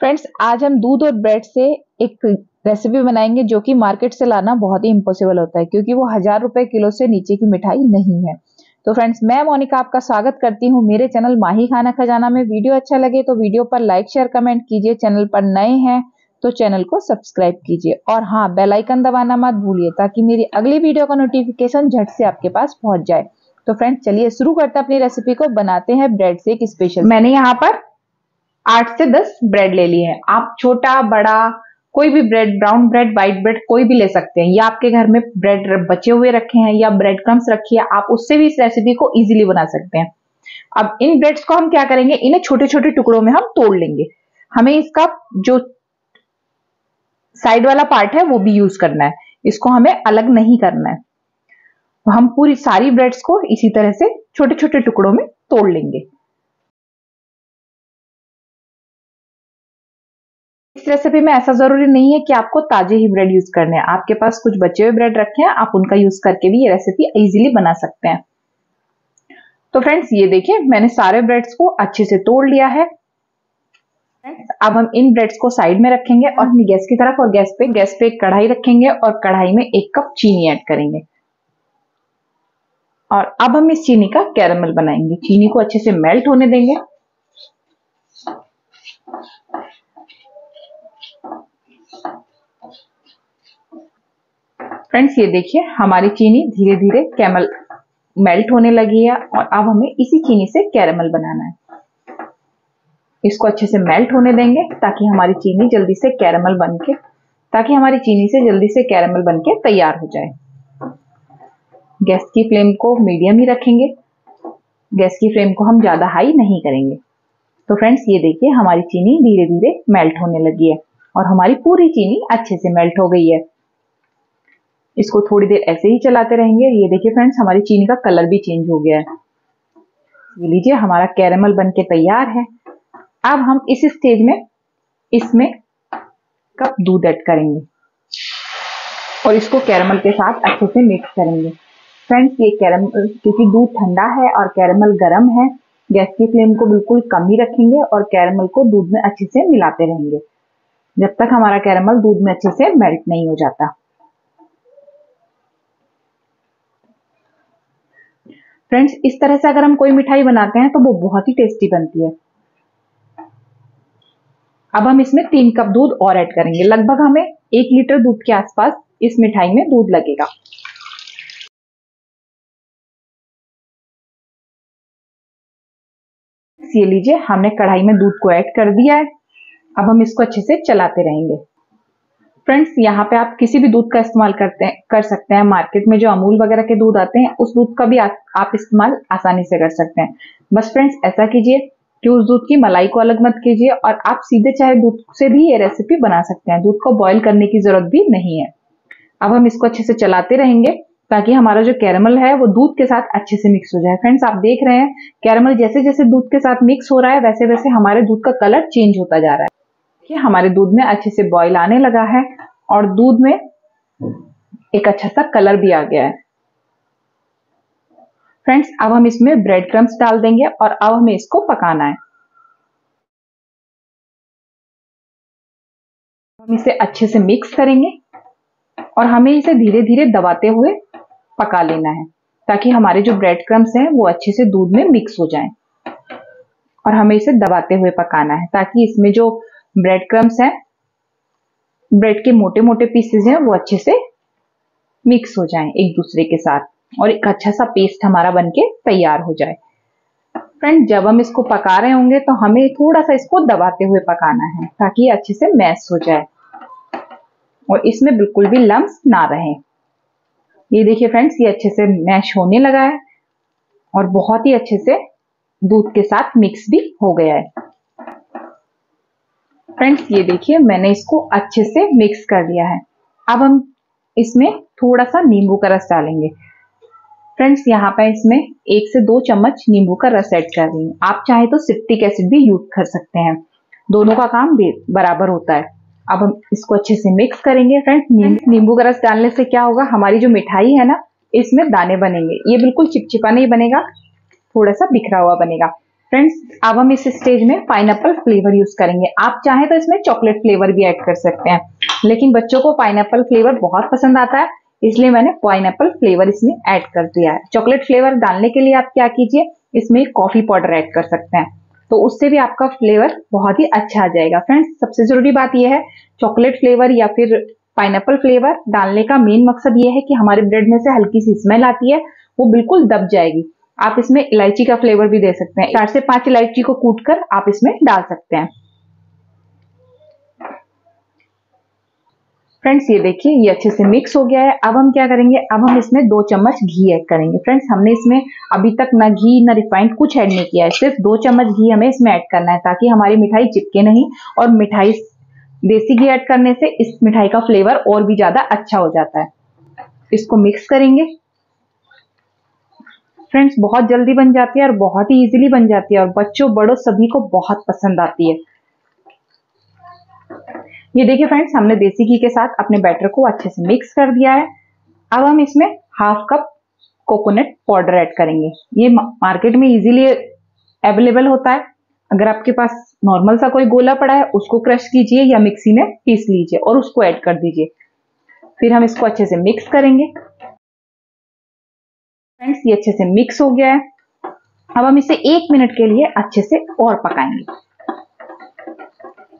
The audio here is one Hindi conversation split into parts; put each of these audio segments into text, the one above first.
फ्रेंड्स आज हम दूध और ब्रेड से एक रेसिपी बनाएँगे जो कि मार्केट से लाना बहुत ही इम्पॉसिबल होता है, क्योंकि वो हज़ार रुपए किलो से नीचे की मिठाई नहीं है। तो फ्रेंड्स मैं मोनिका आपका स्वागत करती हूँ मेरे चैनल माही खाना खजाना में। वीडियो अच्छा लगे तो वीडियो पर लाइक शेयर कमेंट कीजिए। चैनल पर नए हैं तो चैनल को सब्सक्राइब कीजिए। और हाँ बेल आइकन दबाना मत भूलिए, ताकि मेरी अगली वीडियो का नोटिफिकेशन झट से आपके पास पहुँच जाए। तो फ्रेंड्स चलिए शुरू करते हैं अपनी रेसिपी को। बनाते हैं ब्रेड से एक स्पेशल मैंने यहाँ पर आठ से दस ब्रेड ले लिए हैं। आप छोटा, बड़ा, कोई भी bread brown bread white bread कोई भी ले सकते हैं। या आपके घर में ब्रेड बचे हुए रखे हैं या ब्रेड क्रम्स रखी है, आप उससे भी इस रेसिपी को इजीली बना सकते हैं। अब इन ब्रेड्स को हम क्या करेंगे? इन्हें छोटे छोटे टुकड़ों में हम तोड़ लेंगे। हमें इसका जो साइड वाला पार्ट है, वो भी यूज़ करना है। इसको हमें अलग नहीं करना है। हम पूरी सारी ब्रेड्स को इसी तरह से छोटे छोटे टुकड़ों में तोड़ लेंगे। इस रेसिपी में, ऐसा ज़रूरी नहीं है कि आपको ताजे ही ब्रेड यूज़ करने हैं। आपके पास कुछ बचे हुए ब्रेड रखे हैं, आप उनका यूज़ करके भी ये रेसिपी इजीली बना सकते हैं। तो फ्रेंड्स ये देखिए, मैंने सारे ब्रेड्स को अच्छे से तोड़ लिया है। अब हम इन ब्रेड्स को साइड में रखेंगे और अपनी गैस की तरफ़ और गैस पे गैस पे कढ़ाई रखेंगे और कढ़ाई में एक कप चीनी ऐड करेंगे। और अब हम इस चीनी का कैरमल बनाएँगे। चीनी को अच्छे से मेल्ट होने देंगे। फ्रेंड्स ये देखिए, हमारी चीनी धीरे धीरे कैमल मेल्ट होने लगी है और अब हमें इसी चीनी से कैरमल बनाना है। इसको अच्छे से मेल्ट होने देंगे ताकि हमारी चीनी जल्दी से कैरमल बन के ताकि हमारी चीनी से जल्दी से कैरमल बन के तैयार हो जाए। गैस की फ्लेम को मीडियम ही रखेंगे। गैस की फ्लेम को हम ज़्यादा हाई नहीं करेंगे। तो फ्रेंड्स ये देखिए, हमारी चीनी धीरे धीरे मेल्ट होने लगी है और हमारी पूरी चीनी अच्छे से मेल्ट हो गई है। इसको थोड़ी देर ऐसे ही चलाते रहेंगे। ये देखिए फ्रेंड्स हमारी चीनी का कलर भी चेंज हो गया है। ये लीजिए, हमारा कैरेमल बन के तैयार है। अब हम इस स्टेज में, इसमें कप दूध ऐड करेंगे और इसको कैरेमल के साथ अच्छे से मिक्स करेंगे। फ्रेंड्स ये कैरेमल क्योंकि दूध ठंडा है और कैरेमल गर्म है, गैस की फ्लेम को बिल्कुल कम ही रखेंगे और कैरेमल को दूध में अच्छे से मिलाते रहेंगे। जब तक हमारा कैरेमल दूध में अच्छे से मेल्ट नहीं हो जाता। फ्रेंड्स इस तरह से अगर हम कोई मिठाई बनाते हैं तो वो बहुत ही टेस्टी बनती है। अब हम इसमें तीन कप दूध और ऐड करेंगे। लगभग हमें एक लीटर दूध के आसपास इस मिठाई में दूध लगेगा। ये लीजिए, हमने कढ़ाई में दूध को ऐड कर दिया है। अब हम इसको अच्छे से चलाते रहेंगे। फ्रेंड्स यहाँ पे आप किसी भी दूध का इस्तेमाल करते हैं कर सकते हैं मार्केट में जो अमूल वगैरह के दूध आते हैं उस दूध का भी आ, आप इस्तेमाल आसानी से कर सकते हैं। बस फ्रेंड्स ऐसा कीजिए कि उस दूध की मलाई को अलग मत कीजिए और आप सीधे चाहे दूध से भी ये रेसिपी बना सकते हैं। दूध को बॉईल करने की ज़रूरत भी नहीं है। अब हम इसको अच्छे से चलाते रहेंगे ताकि हमारा जो कैरमल है वो दूध के साथ अच्छे से मिक्स हो जाए। फ्रेंड्स आप देख रहे हैं कैरमल जैसे जैसे दूध के साथ मिक्स हो रहा है वैसे वैसे हमारे दूध का कलर चेंज होता जा रहा है। कि हमारे दूध में अच्छे से बॉईल आने लगा है और दूध में एक अच्छा सा कलर भी आ गया है। फ्रेंड्स अब हम इसमें ब्रेड क्रम्स डाल देंगे और अब हमें इसको पकाना है। हम इसे अच्छे से मिक्स करेंगे और हमें इसे धीरे धीरे दबाते हुए पका लेना है, ताकि हमारे जो ब्रेड क्रम्स हैं वो अच्छे से दूध में मिक्स हो जाएँ। और हमें इसे दबाते हुए पकाना है, ताकि इसमें जो ब्रेड क्रम्स है। ब्रेड के मोटे मोटे पीसेज हैं, वो अच्छे से मिक्स हो जाएँ एक दूसरे के साथ और एक अच्छा सा पेस्ट हमारा बनके तैयार हो जाए। फ्रेंड जब हम इसको पका रहे होंगे तो हमें थोड़ा सा इसको दबाते हुए पकाना है ताकि ये अच्छे से मैश हो जाए और इसमें बिल्कुल भी लम्स ना रहे। ये देखिए फ्रेंड्स ये अच्छे से मैश होने लगा है और बहुत ही अच्छे से दूध के साथ मिक्स भी हो गया है। फ्रेंड्स ये देखिए मैंने इसको अच्छे से मिक्स कर लिया है। अब हम इसमें थोड़ा सा नींबू का रस डालेंगे। फ्रेंड्स यहाँ पे इसमें एक से दो चम्मच नींबू का रस ऐड कर रही हूँ। आप चाहे तो सिप्टिक एसिड भी यूज़ कर सकते हैं। दोनों का काम बराबर होता है। अब हम इसको अच्छे से मिक्स करेंगे। फ्रेंड्स नींबू का रस डालने से क्या होगा? हमारी जो मिठाई है ना इसमें दाने बनेंगे। ये बिल्कुल चिपचिपा नहीं बनेगा थोड़ा सा बिखरा हुआ बनेगा। फ्रेंड्स अब हम इस स्टेज में पाइन फ्लेवर यूज़ करेंगे। आप चाहें तो इसमें चॉकलेट फ्लेवर भी ऐड कर सकते हैं, लेकिन बच्चों को पाइन फ्लेवर बहुत पसंद आता है, इसलिए मैंने पाइन फ्लेवर इसमें ऐड कर दिया है। चॉकलेट फ्लेवर डालने के लिए आप क्या कीजिए, इसमें कॉफ़ी पाउडर ऐड कर सकते हैं। तो उससे भी आपका फ्लेवर बहुत ही अच्छा आ जाएगा। फ्रेंड्स सबसे ज़रूरी बात यह है चॉकलेट फ्लेवर या फिर पाइन फ्लेवर डालने का मेन मकसद ये है कि हमारे ब्रेड में से हल्की सी स्मेल आती है, वो बिल्कुल दब जाएगी। आप इसमें इलायची का फ्लेवर भी दे सकते हैं। चार से पाँच इलायची को कूट कर आप इसमें डाल सकते हैं। फ्रेंड्स ये देखिए, ये अच्छे से मिक्स हो गया है। अब हम क्या करेंगे? अब हम इसमें दो चम्मच घी ऐड करेंगे। फ्रेंड्स हमने इसमें अभी तक ना घी, ना रिफाइंड कुछ ऐड नहीं किया है। सिर्फ़ दो चम्मच घी हमें इसमें ऐड करना है, ताकि हमारी मिठाई चिपके नहीं और मिठाई देसी घी ऐड करने से इस मिठाई का फ्लेवर और भी ज़्यादा अच्छा हो जाता है। इसको मिक्स करेंगे। फ्रेंड्स बहुत जल्दी बन जाती है और बहुत ही इजीली बन जाती है। और बच्चों, बड़ों सभी को बहुत पसंद आती है। ये देखिए फ्रेंड्स हमने देसी घी के साथ अपने बैटर को अच्छे से मिक्स कर दिया है। अब हम इसमें half cup coconut powder add करेंगे। ये मार्केट में इजीली अवेलेबल होता है। अगर आपके पास नॉर्मल सा कोई गोला पड़ा है, उसको क्रश कीजिए या मिक्सी में पीस लीजिए और उसको ऐड कर दीजिए। फिर हम इसको अच्छे से मिक्स करेंगे। फ्रेंड्स ये अच्छे से मिक्स हो गया है। अब हम इसे एक मिनट के लिए अच्छे से और पकाएँगे।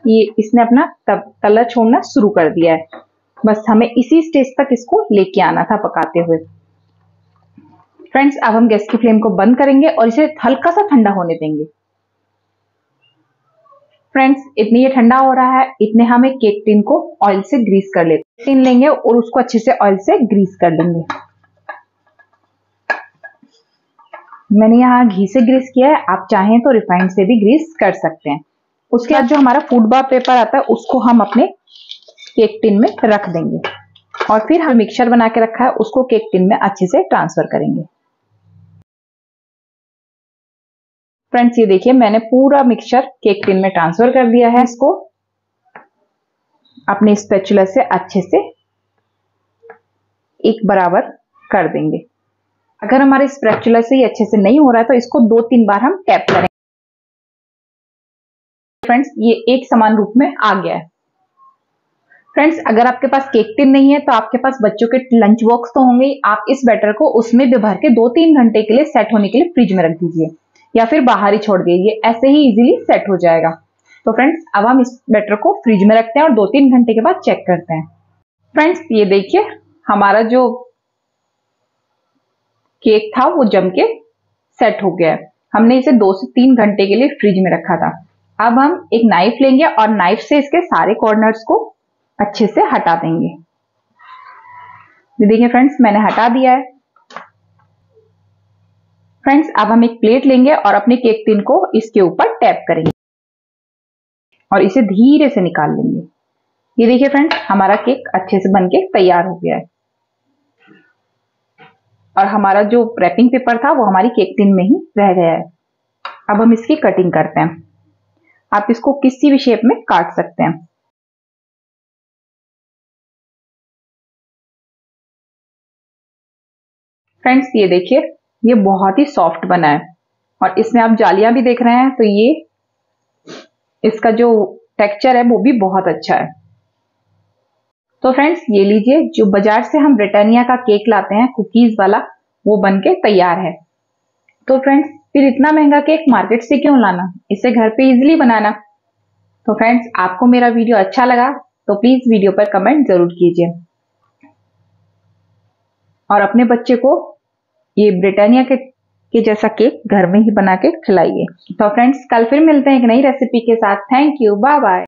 ये इसने अपना तब छोड़ना शुरू कर दिया है। बस हमें इसी स्टेज तक इसको लेके आना था पकाते हुए। फ्रेंड्स अब हम गैस की फ्लेम को बंद करेंगे और इसे हल्का सा ठंडा होने देंगे। फ्रेंड्स इतनी ये ठंडा हो रहा है, इतने हम एक केक टिन को ऑयल से ग्रीस कर लेते टिन लेंगे और उसको अच्छे से ऑयल से ग्रीस कर देंगे। मैंने यहाँ घी से ग्रीस किया है। आप चाहें तो रिफाइंड से भी ग्रीस कर सकते हैं। उसके बाद जो हमारा फ़ूड बार पेपर आता है, उसको हम अपने केक टिन में रख देंगे। और फिर हम मिक्सचर बना के रखा है, उसको केक टिन में अच्छे से ट्रांसफ़र करेंगे। फ्रेंड्स ये देखिए, मैंने पूरा मिक्सचर केक टिन में ट्रांसफ़र कर दिया है इसको। अपने स्पेचुलर से अच्छे से एक बराबर कर देंगे। अगर हमारे स्प्रेचुलर से ही अच्छे से नहीं हो रहा है तो इसको दो तीन बार हम टैप करें। फ्रेंड्स ये एक समान रूप में आ गया है। फ्रेंड्स अगर आपके पास केक टिन नहीं है तो आपके पास बच्चों के लंच बॉक्स तो होंगे आप इस बैटर को उसमें भी भर के दो तीन घंटे के लिए सेट होने के लिए फ्रिज में रख दीजिए, या फिर बाहर ही छोड़ दीजिए। ऐसे ही इजीली सेट हो जाएगा। तो फ्रेंड्स अब हम इस बैटर को फ्रिज में रखते हैं और दो तीन घंटे के बाद चेक करते हैं। फ्रेंड्स ये देखिए, हमारा जो केक था, वो जम के सेट हो गया। हमने इसे दो से तीन घंटे के लिए फ्रिज में रखा था। अब हम एक नाइफ लेंगे और नाइफ से इसके सारे कॉर्नर्स को अच्छे से हटा देंगे। देखिए फ्रेंड्स मैंने हटा दिया है। फ्रेंड्स अब हम एक प्लेट लेंगे और अपने केक टिन को इसके ऊपर टैप करेंगे। और इसे धीरे से निकाल लेंगे। ये देखिए फ्रेंड्स हमारा केक अच्छे से बनके तैयार हो गया है। और हमारा जो रैपिंग पेपर था, वो हमारी केक टिन में ही रह गया है। अब हम इसकी कटिंग करते हैं। आप इसको किसी भी शेप में काट सकते हैं। फ्रेंड्स ये देखिए, ये बहुत ही सॉफ्ट बना है। और इसमें आप जालियाँ भी देख रहे हैं तो ये इसका जो टेक्सचर है, वो भी बहुत अच्छा है। तो फ्रेंड्स ये लीजिए, जो बाज़ार से हम ब्रिटानिया का केक लाते हैं कुकीज वाला वो बन के तैयार है। तो फ्रेंड्स फिर इतना महँगा केक मार्केट से क्यों लाना? इसे घर पे इजिली बनाना। तो फ्रेंड्स आपको मेरा वीडियो अच्छा लगा तो प्लीज़ वीडियो पर कमेंट ज़रूर कीजिए। और अपने बच्चे को ये ब्रिटानिया के, के जैसा केक घर में ही बना के खिलाइए। तो फ्रेंड्स कल फिर मिलते हैं एक नई रेसिपी के साथ। Thank you bye bye